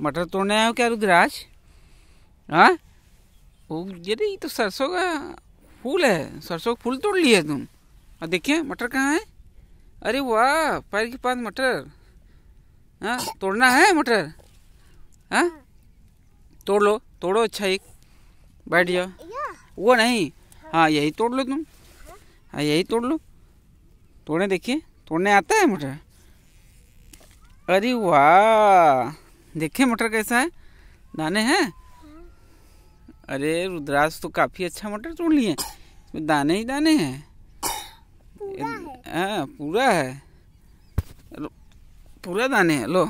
मटर तोड़ने आए हो क्या रुद्राज? हाँ? वो ये नहीं तो सरसों का फूल है। सरसों का फूल तोड़ लिए तुम। और देखिए, मटर कहाँ है? अरे वाह, पैर के पास मटर। हाँ तोड़ना है मटर? हाँ? तोड़ लो, तोड़ो अच्छा एक। बैठ जाओ। वो नहीं। हाँ यही तोड़ लो तुम। हाँ यही तोड़ लो। तोड़े देखिए, तोड़ने आता है मटर? अरे वाह! देखिए मटर कैसा है? दाने हैं? अरे रुद्राज तो काफ़ी अच्छा मटर तोड़ लिए। इसमें दाने ही दाने हैं? हाँ पूरा है। लो, पूरा दाने हैं लो।